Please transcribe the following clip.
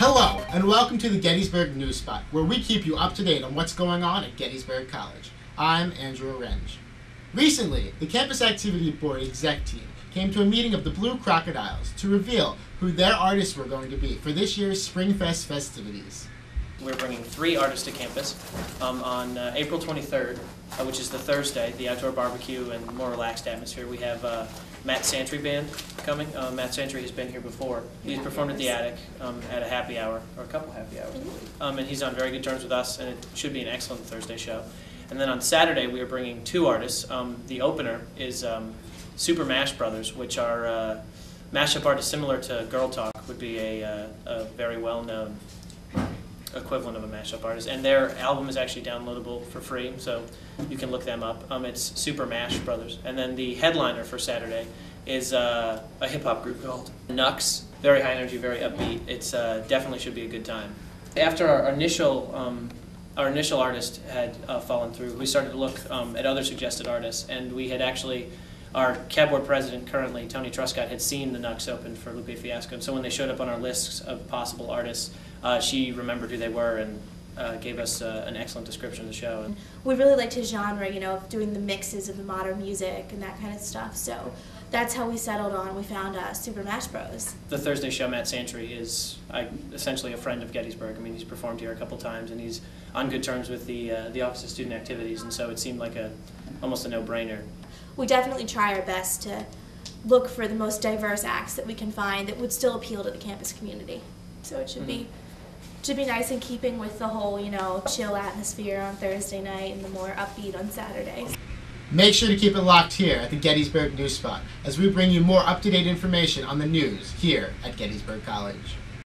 Hello, and welcome to the Gettysburg News Spot, where we keep you up to date on what's going on at Gettysburg College. I'm Andrew Orange. Recently, the Campus Activity Board exec team came to a meeting of the Blue Crocodiles to reveal who their artists were going to be for this year's Springfest festivities. We're bringing three artists to campus um, on uh, April 23rd, uh, which is the Thursday, the outdoor barbecue and more relaxed atmosphere. We have uh, Matt Santry Band coming. Uh, Matt Santry has been here before. He's performed at the Attic um, at a happy hour, or a couple happy hours, um, and he's on very good terms with us, and it should be an excellent Thursday show. And then on Saturday, we are bringing two artists. Um, the opener is um, Super Mash Brothers, which are uh, mashup artists similar to Girl Talk, would be a, uh, a very well-known equivalent of a mashup artist. And their album is actually downloadable for free, so you can look them up. Um, it's Super Mash Brothers. And then the headliner for Saturday is uh, a hip hop group called Nux. Very high energy, very upbeat. It's uh, definitely should be a good time. After our initial um, our initial artist had uh, fallen through, we started to look um, at other suggested artists, and we had actually our CAB board president currently, Tony Truscott, had seen the Nux open for Lupe Fiasco. And so when they showed up on our lists of possible artists, uh, she remembered who they were and uh, gave us uh, an excellent description of the show. And we really liked his genre, you know, of doing the mixes of the modern music and that kind of stuff. So that's how we settled on. We found uh, Super Mash Bros. The Thursday show, Matt Santry is I, essentially a friend of Gettysburg. I mean, he's performed here a couple times, and he's on good terms with the uh, the Office of Student Activities, and so it seemed like a almost a no-brainer. We definitely try our best to look for the most diverse acts that we can find that would still appeal to the campus community. So it should mm -hmm. be should be nice in keeping with the whole, you know, chill atmosphere on Thursday night and the more upbeat on Saturday. Make sure to keep it locked here at the Gettysburg News Spot as we bring you more up-to-date information on the news here at Gettysburg College.